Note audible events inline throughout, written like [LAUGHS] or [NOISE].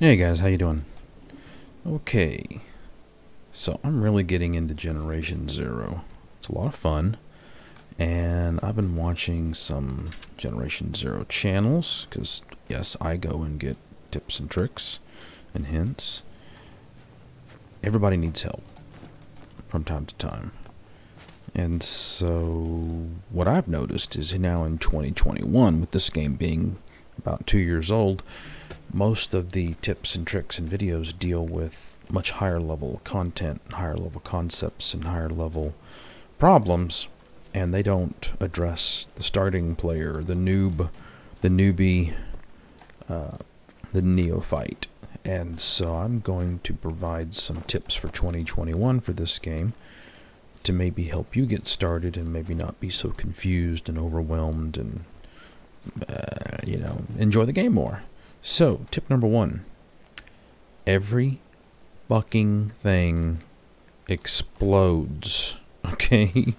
Hey guys, how you doing? Okay, so I'm really getting into Generation Zero. It's a lot of fun, and I've been watching some Generation Zero channels because yes, I go and get tips and tricks and hints. Everybody needs help from time to time. And so what I've noticed is now in 2021, with this game being about two years old, most of the tips and tricks and videos deal with much higher level content, higher level concepts, and higher level problems, and they don't address the starting player, the noob, the newbie, uh, the neophyte. And so I'm going to provide some tips for 2021 for this game to maybe help you get started and maybe not be so confused and overwhelmed and, uh, you know, enjoy the game more. So, tip number one every fucking thing explodes. [LAUGHS] Okay?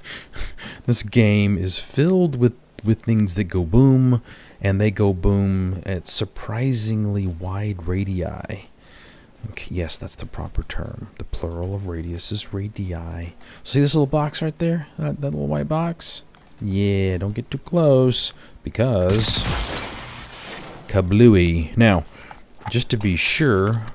this game is filled with, with things that go boom, and they go boom at surprisingly wide radii. Okay, yes, that's the proper term. The plural of radius is radii. See this little box right there? That, that little white box? Yeah, don't get too close because kablooey. Now, just to be sure,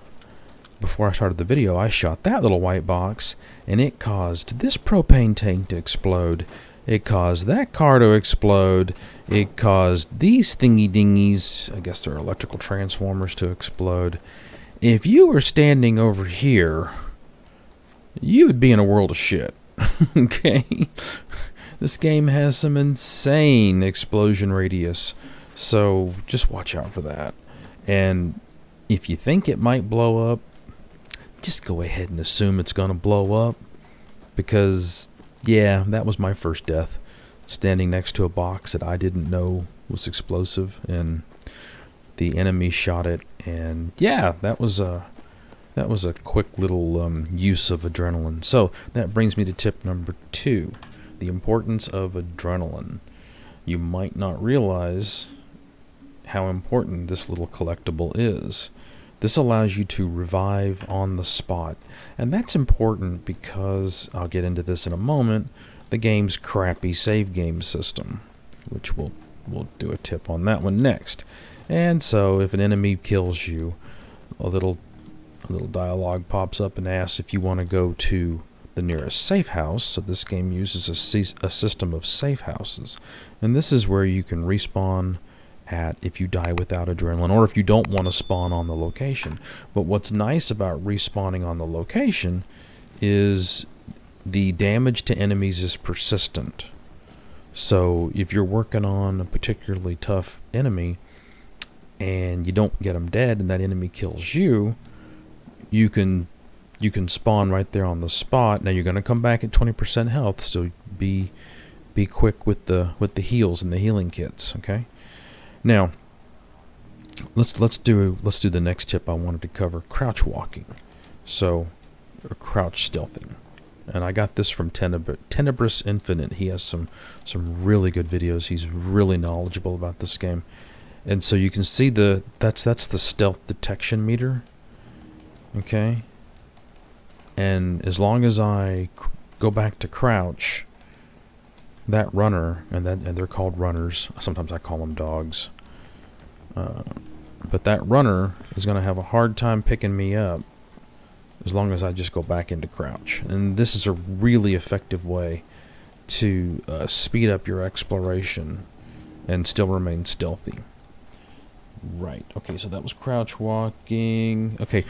before I started the video, I shot that little white box, and it caused this propane tank to explode. It caused that car to explode. It caused these thingy dingies, I guess they're electrical transformers, to explode. If you were standing over here, you would be in a world of shit. [LAUGHS] okay? This game has some insane explosion radius. So just watch out for that. And if you think it might blow up, just go ahead and assume it's going to blow up. Because, yeah, that was my first death. Standing next to a box that I didn't know was explosive. And the enemy shot it. And, yeah, that was a... That was a quick little um, use of adrenaline. So that brings me to tip number two the importance of adrenaline. You might not realize how important this little collectible is. This allows you to revive on the spot, and that's important because I'll get into this in a moment. The game's crappy save game system, which we'll we'll do a tip on that one next. And so, if an enemy kills you, a little a little dialogue pops up and asks if you want to go to the nearest safe house. So this game uses a, a system of safe houses, and this is where you can respawn at if you die without adrenaline or if you don't want to spawn on the location. But what's nice about respawning on the location is the damage to enemies is persistent. So if you're working on a particularly tough enemy and you don't get them dead and that enemy kills you, you can you can spawn right there on the spot. Now you're going to come back at 20% health, so be be quick with the with the heals and the healing kits, okay? Now, let's let's do let's do the next tip I wanted to cover: crouch walking. So, crouch stealthing, and I got this from Teneb Tenebris Infinite. He has some some really good videos. He's really knowledgeable about this game, and so you can see the that's that's the stealth detection meter. Okay, and as long as I go back to crouch, that runner, and that and they're called runners. Sometimes I call them dogs. Uh, but that runner is going to have a hard time picking me up as long as I just go back into crouch. And this is a really effective way to uh, speed up your exploration and still remain stealthy. Right. Okay, so that was crouch walking. Okay.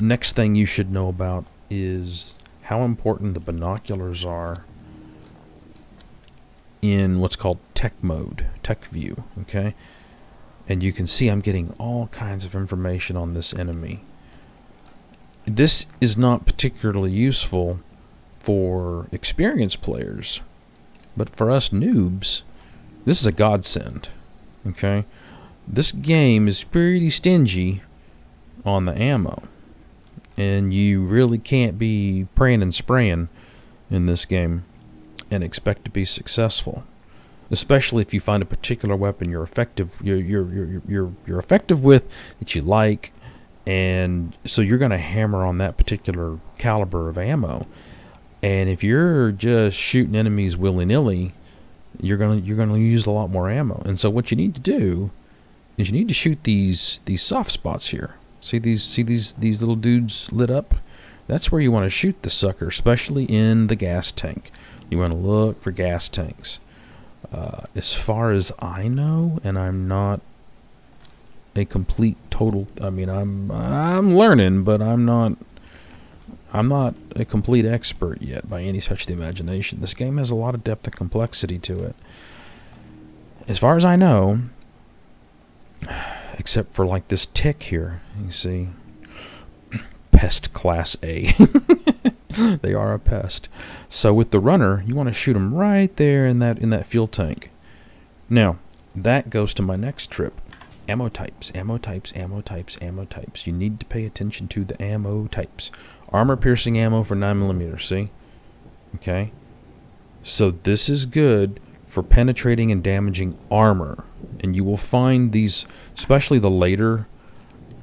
Next thing you should know about is how important the binoculars are in what's called tech mode, tech view, okay? And you can see I'm getting all kinds of information on this enemy. This is not particularly useful for experienced players, but for us noobs, this is a godsend, okay? This game is pretty stingy on the ammo, and you really can't be praying and spraying in this game and expect to be successful especially if you find a particular weapon you're effective you're you're you're you're, you're effective with that you like and so you're going to hammer on that particular caliber of ammo. And if you're just shooting enemies willy nilly, you're gonna you're gonna use a lot more ammo. And so what you need to do is you need to shoot these these soft spots here. See these see these these little dudes lit up? That's where you want to shoot the sucker, especially in the gas tank. You want to look for gas tanks. Uh, as far as I know, and I'm not a complete total. I mean, I'm I'm learning, but I'm not I'm not a complete expert yet by any stretch of the imagination. This game has a lot of depth and complexity to it. As far as I know, [SIGHS] except for like this tick here, you see, [CLEARS THROAT] pest class A. [LAUGHS] [LAUGHS] they are a pest. So with the runner, you want to shoot them right there in that in that fuel tank. Now, that goes to my next trip. Ammo types, ammo types, ammo types, ammo types. You need to pay attention to the ammo types. Armor piercing ammo for 9mm, see? Okay. So this is good for penetrating and damaging armor. And you will find these, especially the later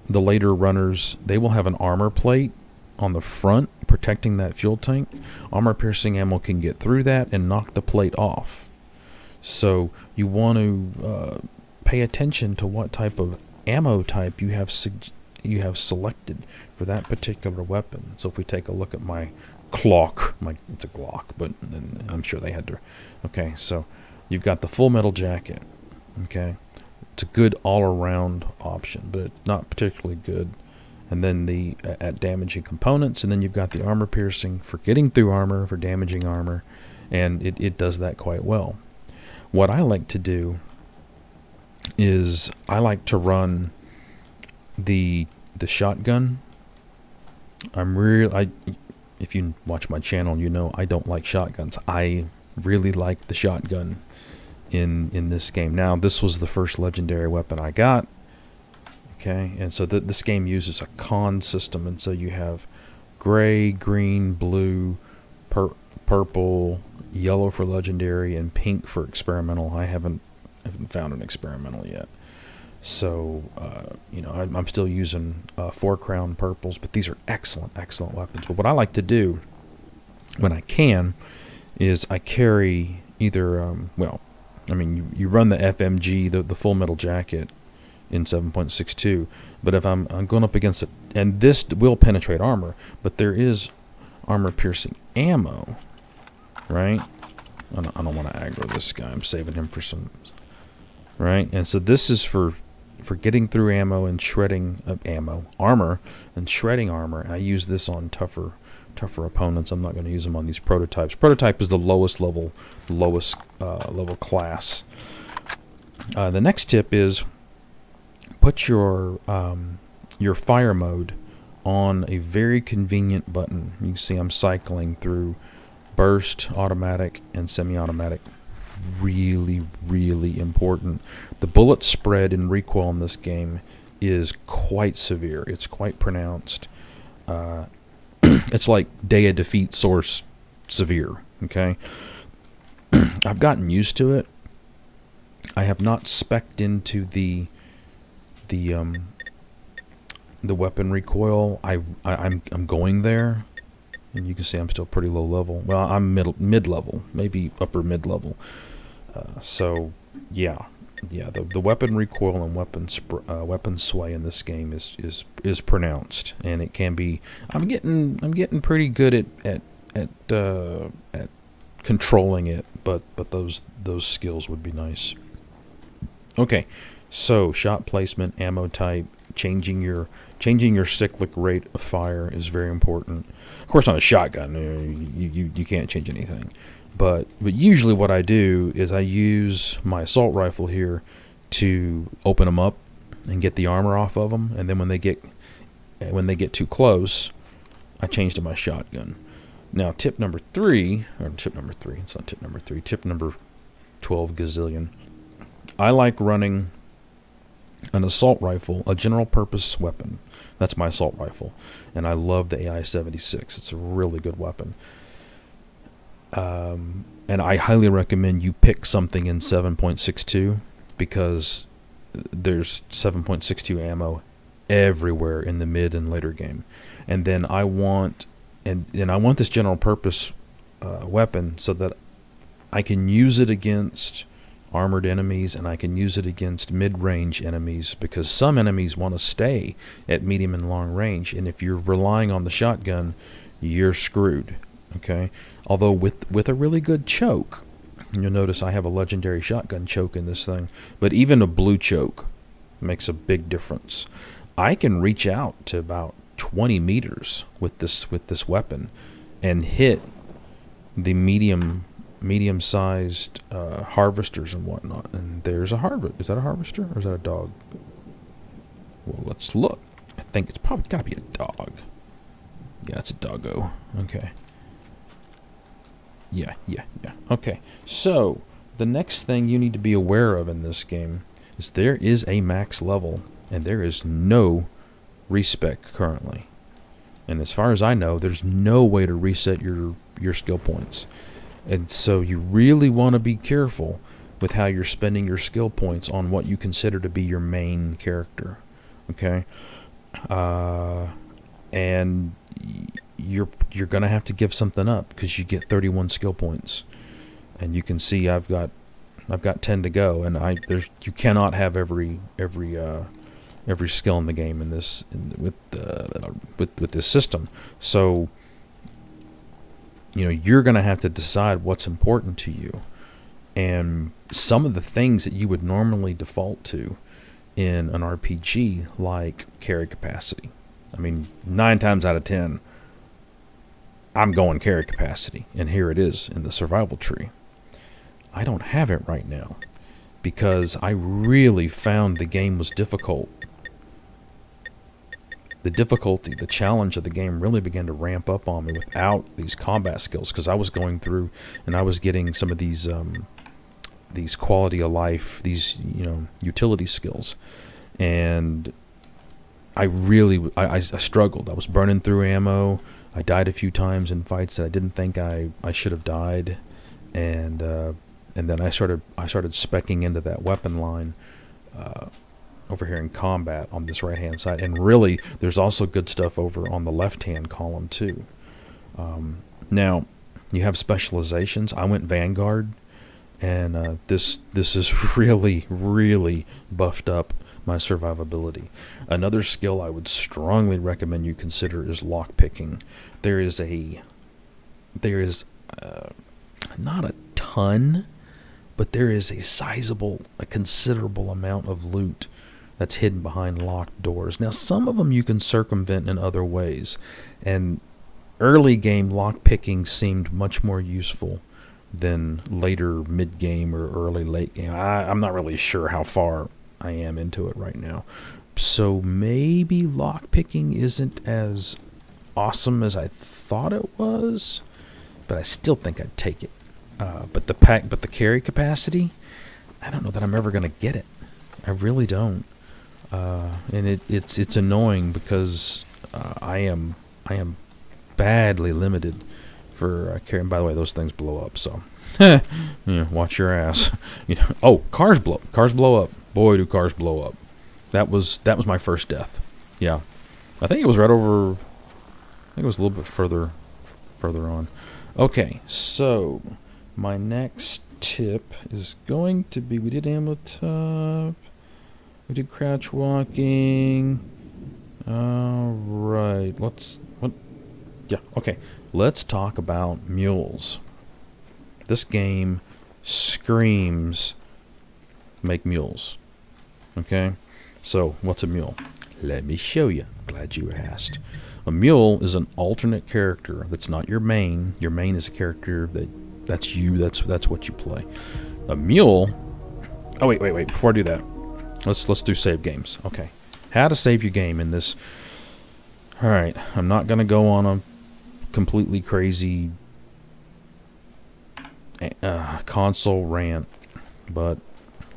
the later runners, they will have an armor plate on the front protecting that fuel tank. Armor piercing ammo can get through that and knock the plate off. So you want to uh, pay attention to what type of ammo type you have you have selected for that particular weapon. So if we take a look at my clock, my it's a Glock, but I'm sure they had to. Okay, so you've got the full metal jacket. Okay, it's a good all-around option, but it's not particularly good. And then the uh, at damaging components, and then you've got the armor piercing for getting through armor, for damaging armor, and it, it does that quite well. What I like to do is I like to run the the shotgun. I'm real I if you watch my channel, you know I don't like shotguns. I really like the shotgun in in this game. Now, this was the first legendary weapon I got. Okay, and so th this game uses a con system, and so you have gray, green, blue, pur purple, yellow for legendary, and pink for experimental. I haven't haven't found an experimental yet. So, uh, you know, I'm, I'm, still using uh, four crown purples, but these are excellent, excellent weapons. But what I like to do when I can is I carry either, um, well, I mean, you, you run the FMG, the, the full metal jacket in 7.62, but if I'm, I'm going up against it, and this will penetrate armor, but there is armor piercing ammo, right? I don't, don't want to aggro this guy. I'm saving him for some right? And so this is for for getting through ammo and shredding uh, ammo, armor, and shredding armor. I use this on tougher tougher opponents. I'm not going to use them on these prototypes. Prototype is the lowest level, lowest uh, level class. Uh, the next tip is put your um, your fire mode on a very convenient button. You can see I'm cycling through burst, automatic, and semi-automatic really, really important. The bullet spread and recoil in this game is quite severe. It's quite pronounced. Uh, [CLEARS THROAT] it's like day of defeat source severe. Okay, [CLEARS THROAT] I've gotten used to it. I have not specced into the the um, the weapon recoil. I, I I'm I'm going there, and you can see I'm still pretty low level. Well, I'm mid mid level, maybe upper mid level. Uh, so, yeah, yeah, the the weapon recoil and weapon uh, weapon sway in this game is is is pronounced, and it can be. I'm getting I'm getting pretty good at at at uh, at controlling it, but but those those skills would be nice. Okay, so shot placement, ammo type, changing your changing your cyclic rate of fire is very important. Of course, on a shotgun, uh, you you, you can't change anything. But but usually what I do is I use my assault rifle here to open them up and get the armor off of them, and then when they get when they get too close, I change to my shotgun. Now tip number three, or tip number three, it's not tip number three, tip number 12 gazillion. I like running an assault rifle, a general purpose weapon. That's my assault rifle. And I love the AI-76. It's a really good weapon. Um, and I highly recommend you pick something in 7.62 because there's 7.62 ammo everywhere in the mid and later game. And then I want and and I want this general purpose uh, weapon so that I can use it against armored enemies and I can use it against mid-range enemies because some enemies want to stay at medium and long range and if you're relying on the shotgun you're screwed okay? Although with with a really good choke you'll notice I have a legendary shotgun choke in this thing but even a blue choke makes a big difference. I can reach out to about 20 meters with this with this weapon and hit the medium medium sized uh, harvesters and whatnot. And there's a harvest. Is that a harvester or is that a dog? Well, let's look. I think it's probably got to be a dog. Yeah, it's a doggo. Okay. Yeah, yeah, yeah. Okay. So, the next thing you need to be aware of in this game is there is a max level and there is no respec currently. And as far as I know, there's no way to reset your your skill points. And so you really want to be careful with how you're spending your skill points on what you consider to be your main character. Okay? Uh, and you're you're going to have to give something up because you get 31 skill points. And you can see I've got I've got 10 to go and I there's you cannot have every every uh, every skill in the game in this in, with uh, with with this system. So you know you're going to have to decide what's important to you and some of the things that you would normally default to in an RPG like carry capacity. I mean, 9 times out of 10 I'm going carry capacity and here it is in the survival tree. I don't have it right now because I really found the game was difficult the difficulty, the challenge of the game really began to ramp up on me without these combat skills because I was going through and I was getting some of these um, these quality of life, these you know utility skills, and I really I, I, struggled. I was burning through ammo. I died a few times in fights that I didn't think I, I should have died, and uh, and then I started I started specking into that weapon line. Uh, over here in combat on this right hand side. And really there's also good stuff over on the left hand column too. Um, now you have specializations. I went Vanguard and uh, this this is [LAUGHS] really really buffed up my survivability. Another skill I would strongly recommend you consider is lockpicking. there is a there is uh, not a ton but there is a sizable a considerable amount of loot that's hidden behind locked doors. Now, some of them you can circumvent in other ways, and early game lock picking seemed much more useful than later mid game or early late game. I, I'm not really sure how far I am into it right now. So maybe lock picking isn't as awesome as I thought it was, but I still think I'd take it. Uh, but the pack, but the carry capacity, I don't know that I'm ever gonna get it. I really don't uh, and it, it's it's annoying because uh, I am I am badly limited for uh, carrying. By the way, those things blow up, so [LAUGHS] watch your ass. [LAUGHS] you know, oh, cars blow cars blow up. Boy, do cars blow up. That was that was my first death. Yeah, I think it was right over. I think it was a little bit further further on. Okay, so my next tip is going to be we did top. We did crouch walking. All right, let's. What? Yeah, okay. Let's talk about mules. This game screams make mules. Okay? So, what's a mule? Let me show you. Glad you asked. A mule is an alternate character that's not your main. Your main is a character that that's you. That's that's what you play. A mule. Oh wait, wait, wait. Before I do that, Let's let's do save games. Okay. How to save your game in this. All right. I'm not going to go on a completely crazy uh, console rant, but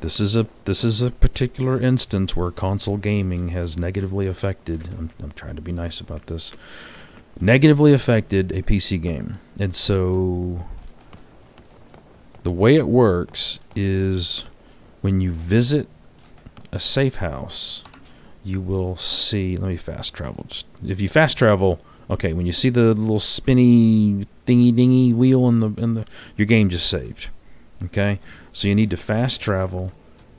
this is a this is a particular instance where console gaming has negatively affected. I'm, I'm trying to be nice about this. Negatively affected a PC game, and so the way it works is when you visit a safe house, you will see. Let me fast travel. Just if you fast travel, okay, when you see the little spinny thingy dingy wheel in the in the your game just saved. Okay, so you need to fast travel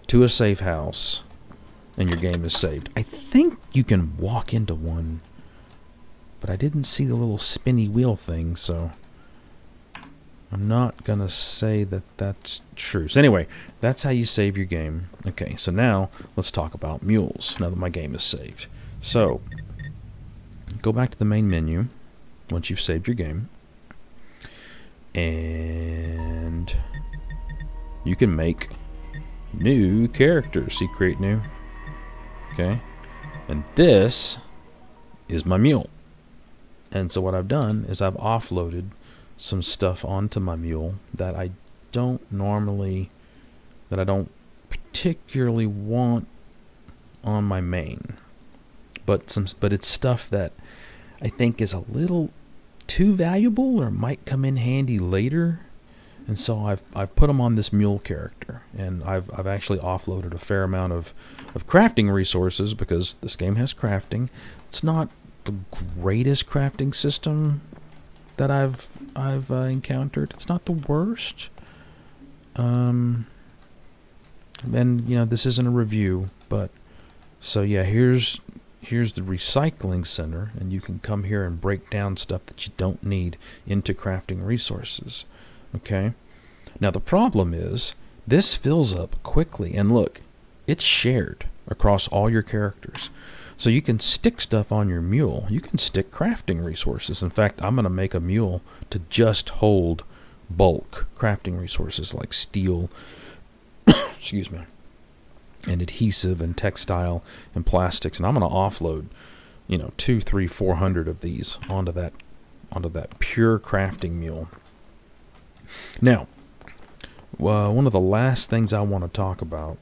to a safe house, and your game is saved. I think you can walk into one, but I didn't see the little spinny wheel thing, so. I'm not going to say that that's true. So anyway, that's how you save your game. Okay, so now let's talk about mules, now that my game is saved. So, go back to the main menu once you've saved your game. And you can make new characters. See, create new. Okay. And this is my mule. And so what I've done is I've offloaded some stuff onto my mule that I don't normally, that I don't particularly want on my main. But some, but it's stuff that I think is a little too valuable or might come in handy later. And so I've I've put them on this mule character, and I've I've actually offloaded a fair amount of of crafting resources because this game has crafting. It's not the greatest crafting system that I've I've uh, encountered. It's not the worst. Um, and you know this isn't a review, but so yeah, here's here's the recycling center, and you can come here and break down stuff that you don't need into crafting resources. Okay. Now the problem is this fills up quickly, and look, it's shared across all your characters. So you can stick stuff on your mule. You can stick crafting resources. In fact, I'm going to make a mule to just hold bulk crafting resources like steel, [COUGHS] excuse me, and adhesive and textile and plastics. And I'm going to offload, you know, two, three, four hundred of these onto that onto that pure crafting mule. Now, uh, one of the last things I want to talk about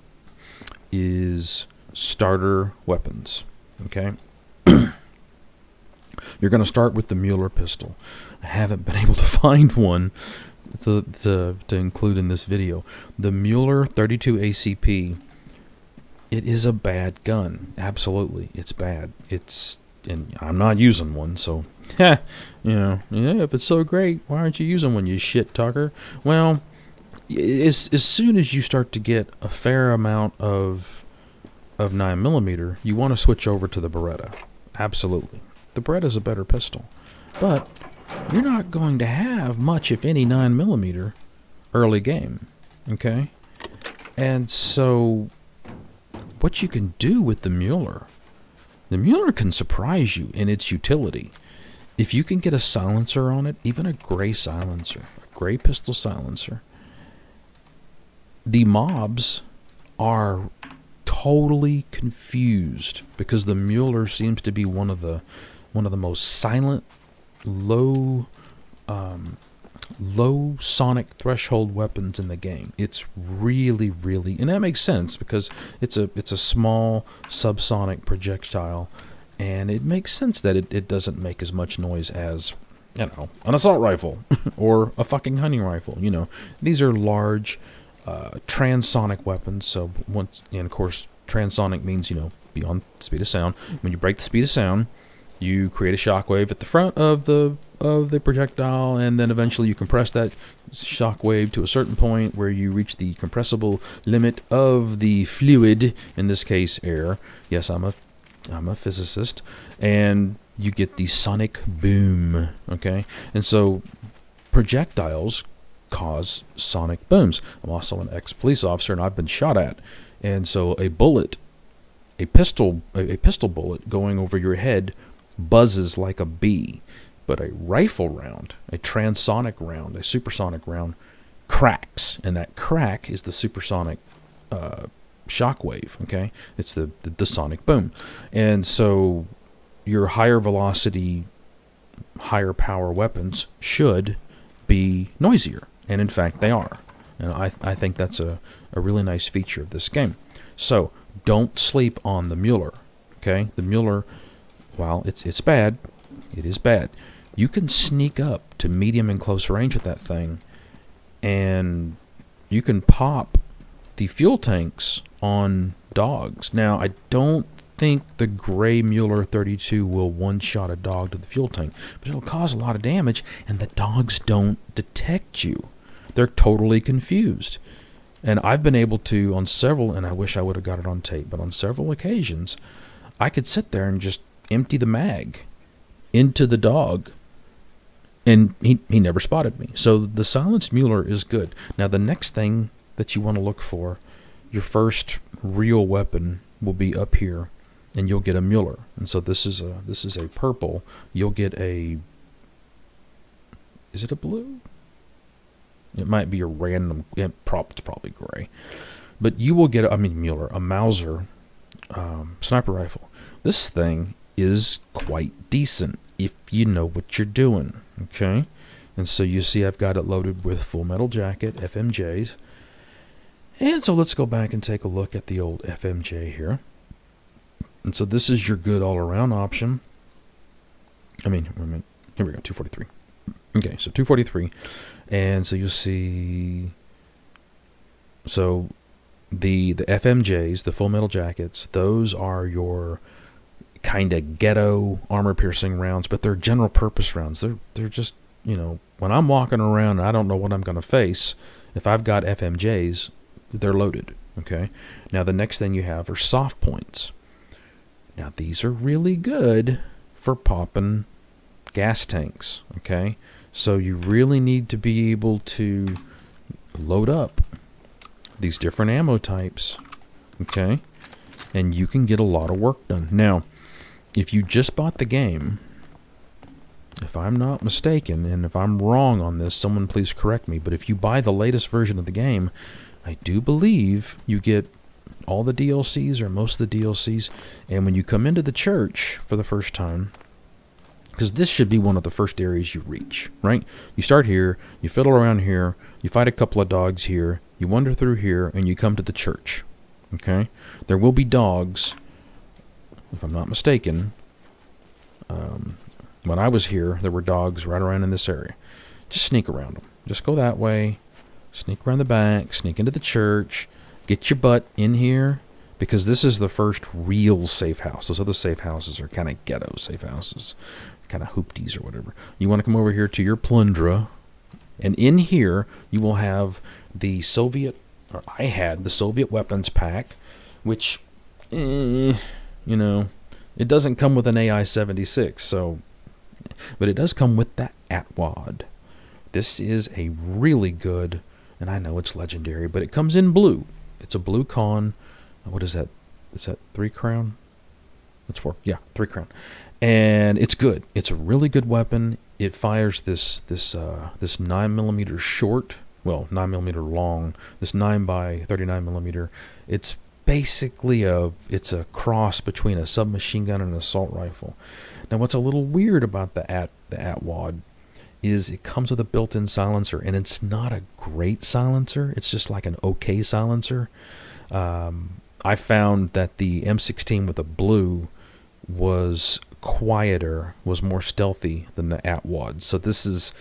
is starter weapons. Okay. [CLEARS THROAT] You're going to start with the Mueller pistol. I haven't been [LAUGHS] able to find one to, to, to include in this video. The Mueller 32 ACP, it is a bad gun. Absolutely. It's bad. It's, and I'm not using one, so, [LAUGHS] you know, yeah, if it's so great, why aren't you using one, you shit talker? Well, as, as soon as you start to get a fair amount of of 9 millimeter, you want to switch over to the Beretta. Absolutely. The Beretta is a better pistol. But you're not going to have much, if any, 9 millimeter early game. Okay? And so, what you can do with the Mueller, the Mueller can surprise you in its utility. If you can get a silencer on it, even a gray silencer, a gray pistol silencer, the mobs are totally confused because the Mueller seems to be one of the one of the most silent, low, um, low sonic threshold weapons in the game. It's really, really, and that makes sense because it's a it's a small subsonic projectile, and it makes sense that it, it doesn't make as much noise as you know an assault rifle [LAUGHS] or a fucking hunting rifle. You know, these are large uh, transonic weapons. So once, and of course, transonic means you know beyond speed of sound. When you break the speed of sound, you create a shockwave at the front of the of the projectile, and then eventually you compress that shockwave to a certain point where you reach the compressible limit of the fluid. In this case, air. Yes, I'm a I'm a physicist, and you get the sonic boom. Okay, and so projectiles cause sonic booms. I'm also an ex-police officer and I've been shot at. And so a bullet, a pistol, a, pistol bullet going over your head buzzes like a bee. But a rifle round, a transonic round, a supersonic round, cracks, and that crack is the supersonic uh, shockwave. Okay, it's the, the the sonic boom, and so your higher velocity, higher power weapons should be noisier. And in fact, they are. And I, I think that's a, a really nice feature of this game. So, don't sleep on the Mueller. Okay? The Mueller, while it's, it's bad, it is bad. You can sneak up to medium and close range with that thing, and you can pop the fuel tanks on dogs. Now, I don't think the gray Mueller 32 will one-shot a dog to the fuel tank, but it'll cause a lot of damage, and the dogs don't detect you. They're totally confused. And I've been able to, on several, and I wish I would have got it on tape, but on several occasions, I could sit there and just empty the mag into the dog, and he, he never spotted me. So the silenced Mueller is good. Now, the next thing that you want to look for, your first real weapon will be up here, and you'll get a Mueller. And so this is a this is a purple. You'll get a. Is it a blue? It might be a random. It prop. It's probably gray, but you will get. I mean Mueller, a Mauser um, sniper rifle. This thing is quite decent if you know what you're doing. Okay, and so you see I've got it loaded with Full Metal Jacket FMJs. And so let's go back and take a look at the old FMJ here. And so this is your good all-around option. I mean, here we go, 243. Okay, so 243. And so you'll see so the the FMJs, the full metal jackets, those are your kind of ghetto armor piercing rounds, but they're general purpose rounds. They're they're just, you know, when I'm walking around I don't know what I'm going to face, if I've got FMJs, they're loaded, okay? Now the next thing you have are soft points. Now these are really good for popping gas tanks, okay? So you really need to be able to load up these different ammo types, okay? And you can get a lot of work done. Now, if you just bought the game, if I'm not mistaken, and if I'm wrong on this, someone please correct me, but if you buy the latest version of the game, I do believe you get all the DLCs or most of the DLCs, and when you come into the church for the first time, because this should be one of the first areas you reach, right? You start here, you fiddle around here, you fight a couple of dogs here, you wander through here, and you come to the church. Okay? There will be dogs, if I'm not mistaken. Um, when I was here, there were dogs right around in this area. Just sneak around them. Just go that way, sneak around the back, sneak into the church, get your butt in here, because this is the first real safe house. Those other safe houses are kind of ghetto safe houses kind of hoopties or whatever. You want to come over here to your plundra, and in here you will have the Soviet, or I had the Soviet weapons pack, which, eh, you know, it doesn't come with an AI-76, so, but it does come with that Atwad. This is a really good, and I know it's legendary, but it comes in blue. It's a blue con. What is that? Is that three crown? That's four. Yeah, three crown and it's good. It's a really good weapon. It fires this this uh, this nine millimeter short, well nine millimeter long, this nine by thirty nine millimeter. It's basically a it's a cross between a submachine gun and an assault rifle. Now, what's a little weird about the at the Atwad is it comes with a built-in silencer, and it's not a great silencer. It's just like an okay silencer. Um, I found that the M16 with a blue was quieter, was more stealthy than the Atwad. So this is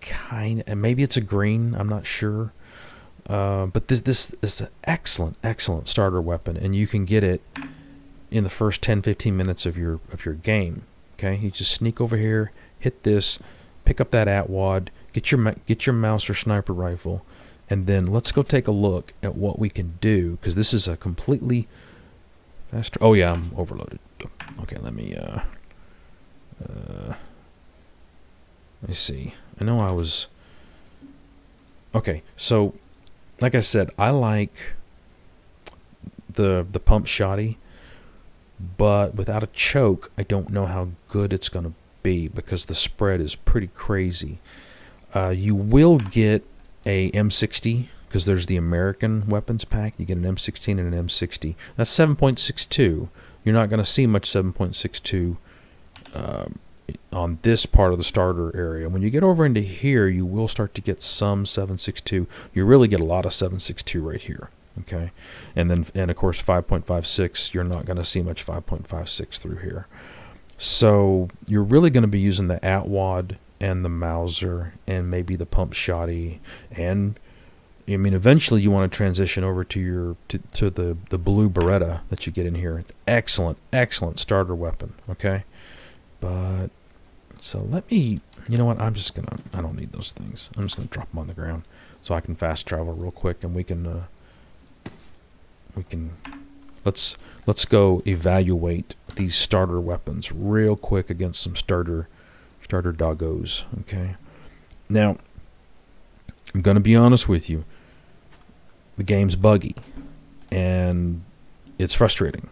kind and maybe it's a green, I'm not sure. Uh, but this this is an excellent, excellent starter weapon, and you can get it in the first 10, 15 minutes of your of your game. Okay, you just sneak over here, hit this, pick up that Atwad, get your get your Mauser sniper rifle, and then let's go take a look at what we can do because this is a completely faster. Oh yeah, I'm overloaded. Okay, let me, uh, uh, let me see. I know I was, okay, so, like I said, I like the, the pump shoddy, but without a choke, I don't know how good it's going to be because the spread is pretty crazy. Uh, you will get a M60 because there's the American weapons pack. You get an M16 and an M60. That's 7.62 you're not going to see much 7.62 uh, on this part of the starter area. When you get over into here, you will start to get some 7.62. You really get a lot of 7.62 right here. Okay, and then and of course 5.56. You're not going to see much 5.56 through here. So you're really going to be using the Atwad and the Mauser and maybe the pump shoddy and I mean, eventually you want to transition over to your to, to the the blue Beretta that you get in here. It's excellent, excellent starter weapon. Okay, but so let me. You know what? I'm just gonna. I don't need those things. I'm just gonna drop them on the ground so I can fast travel real quick, and we can. Uh, we can. Let's let's go evaluate these starter weapons real quick against some starter starter doggos. Okay. Now, I'm gonna be honest with you. The game's buggy, and it's frustrating.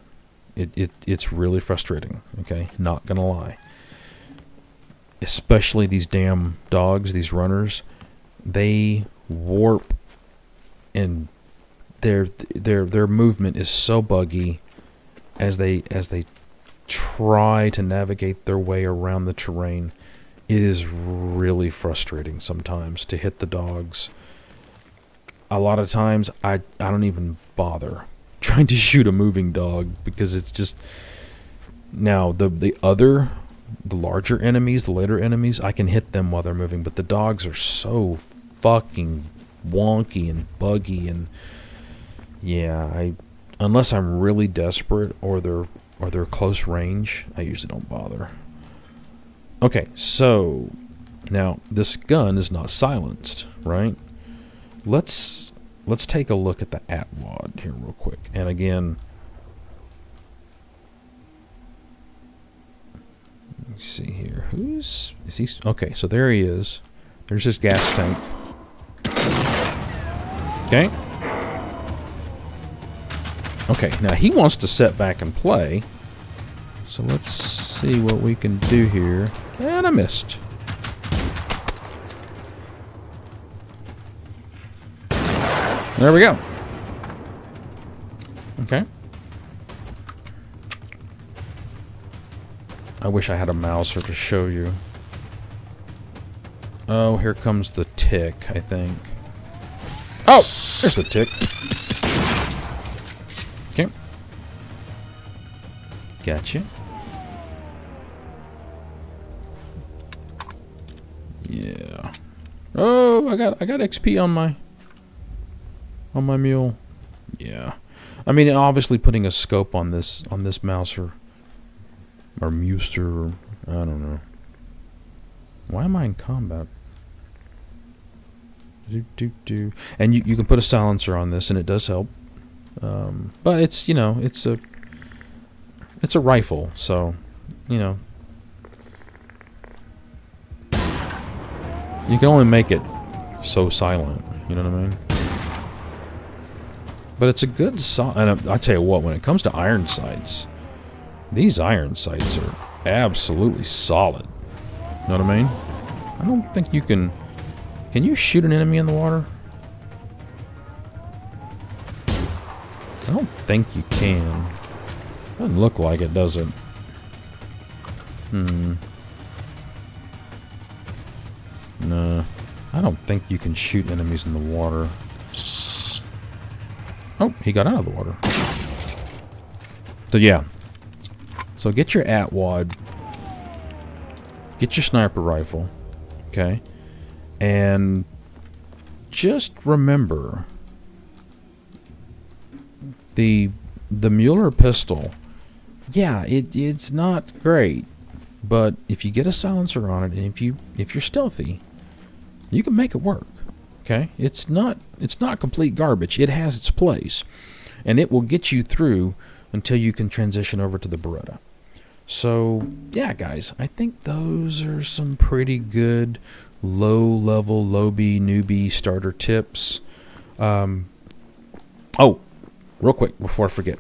It, it it's really frustrating. Okay, not gonna lie. Especially these damn dogs, these runners, they warp, and their their their movement is so buggy as they as they try to navigate their way around the terrain. It is really frustrating sometimes to hit the dogs. A lot of times I I don't even bother [LAUGHS] trying to shoot a moving dog because it's just now the the other the larger enemies, the later enemies, I can hit them while they're moving, but the dogs are so fucking wonky and buggy and yeah, I unless I'm really desperate or they're or they're close range, I usually don't bother. Okay, so now this gun is not silenced, right? Let's let's take a look at the Atwad here real quick. And again, let me see here. Who's is he? Okay, so there he is. There's his gas tank. Okay. Okay, now he wants to set back and play. So let's see what we can do here. And I missed. There we go. Okay. I wish I had a Mauser to show you. Oh, here comes the tick, I think. Oh, there's the tick. Okay. Gotcha. Yeah. Oh, I got I got XP on my on my mule. Yeah. I mean, obviously putting a scope on this on this mouser or muster, I don't know. Why am I in combat? Do do do. And you you can put a silencer on this, and it does help. Um, but it's you know it's a it's a rifle, so you know you can only make it so silent. You know what I mean? But it's a good so and I tell you what, when it comes to iron sights, these iron sights are absolutely solid. You know what I mean? I don't think you can... Can you shoot an enemy in the water? I don't think you can. Doesn't look like it, does it? Hmm. Nah. I don't think you can shoot enemies in the water. Oh, he got out of the water. So yeah. So get your Atwad. Get your sniper rifle. Okay. And just remember the the Mueller pistol. Yeah, it it's not great, but if you get a silencer on it and if you if you're stealthy, you can make it work. Okay? It's not it's not complete garbage. It has its place. And it will get you through until you can transition over to the Beretta. So, yeah, guys, I think those are some pretty good low-level, low-B, newbie starter tips. Um, oh, real quick, before I forget.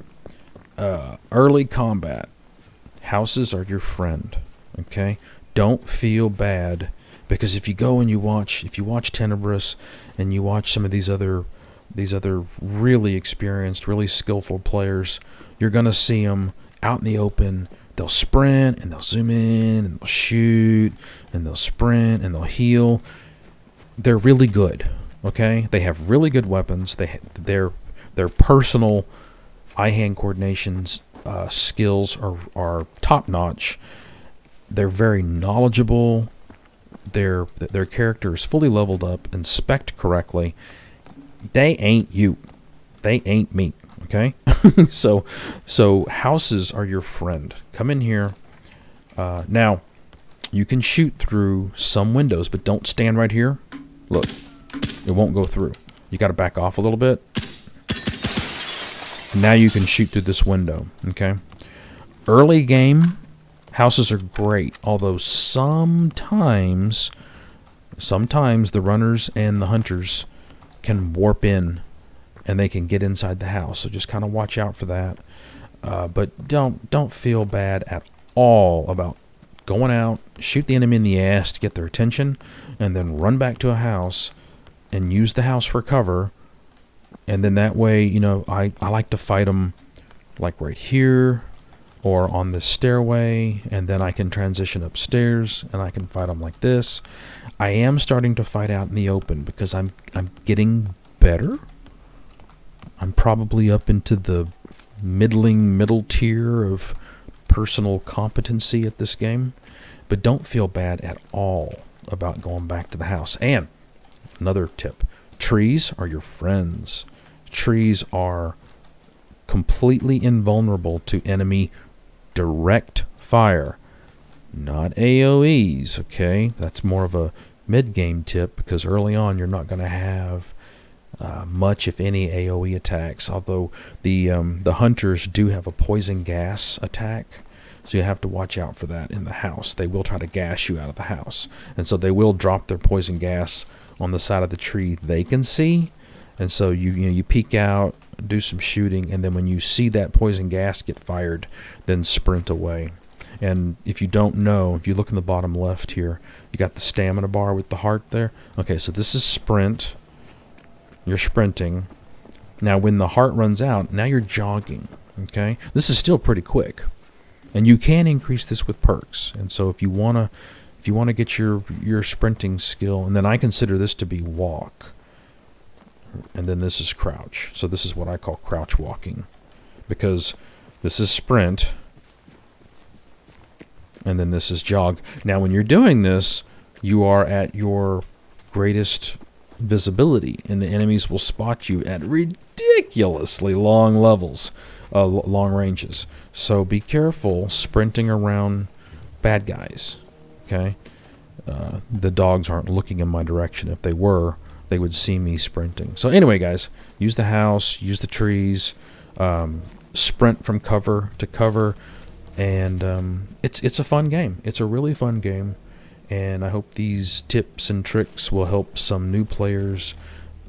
Uh, early combat. Houses are your friend, okay? Don't feel bad because if you go and you watch if you watch Tenebris and you watch some of these other these other really experienced, really skillful players, you're going to see them out in the open. They'll sprint and they'll zoom in and they'll shoot and they'll sprint and they'll heal. They're really good, okay? They have really good weapons. They their their personal eye-hand coordinations uh, skills are are top notch. They're very knowledgeable their their character is fully leveled up and spec'd correctly, they ain't you. They ain't me. Okay, [LAUGHS] so so houses are your friend. Come in here. Uh, now, you can shoot through some windows, but don't stand right here. Look, it won't go through. You got to back off a little bit. Now you can shoot through this window. Okay, early game houses are great, although sometimes sometimes the runners and the hunters can warp in and they can get inside the house. So just kind of watch out for that. Uh, but don't don't feel bad at all about going out, shoot the enemy in the ass to get their attention, and then run back to a house and use the house for cover. And then that way, you know, I, I like to fight them like right here or on this stairway, and then I can transition upstairs and I can fight them like this. I am starting to fight out in the open because I'm I'm getting better I'm probably up into the middling middle tier of personal competency at this game, but don't feel bad at all about going back to the house. And another tip trees are your friends. Trees are completely invulnerable to enemy direct fire, not AoEs, okay? That's more of a mid game tip because early on you're not going to have uh, much, if any, AOE attacks. Although the um, the hunters do have a poison gas attack, so you have to watch out for that in the house. They will try to gas you out of the house, and so they will drop their poison gas on the side of the tree they can see. And so you you know you peek out, do some shooting, and then when you see that poison gas get fired, then sprint away. And if you don't know, if you look in the bottom left here, you got the stamina bar with the heart there. Okay, so this is sprint. You're sprinting. Now, when the heart runs out, now you're jogging. Okay, this is still pretty quick, and you can increase this with perks. And so, if you wanna, if you wanna get your your sprinting skill, and then I consider this to be walk, and then this is crouch. So this is what I call crouch walking, because this is sprint, and then this is jog. Now, when you're doing this, you are at your greatest visibility, and the enemies will spot you at ridiculously long levels, uh, long ranges. So be careful sprinting around bad guys. Okay, uh, the dogs aren't looking in my direction. If they were, they would see me sprinting. So anyway, guys, use the house, use the trees, um, sprint from cover to cover, and um, it's it's a fun game. It's a really fun game and I hope these tips and tricks will help some new players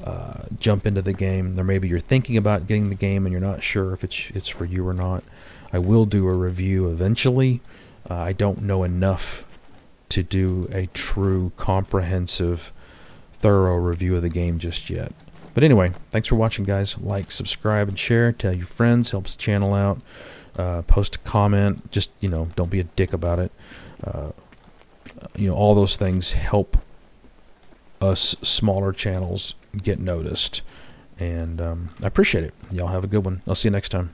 uh, jump into the game. Or maybe you're thinking about getting the game and you're not sure if it's it's for you or not. I will do a review eventually. Uh, I don't know enough to do a true comprehensive thorough review of the game just yet. But anyway, thanks for watching, guys. Like, subscribe, and share. Tell your friends. Helps the channel out. Uh, post a comment. Just, you know, don't be a dick about it. Uh, you know, all those things help us smaller channels get noticed. And um, I appreciate it. Y'all have a good one. I'll see you next time.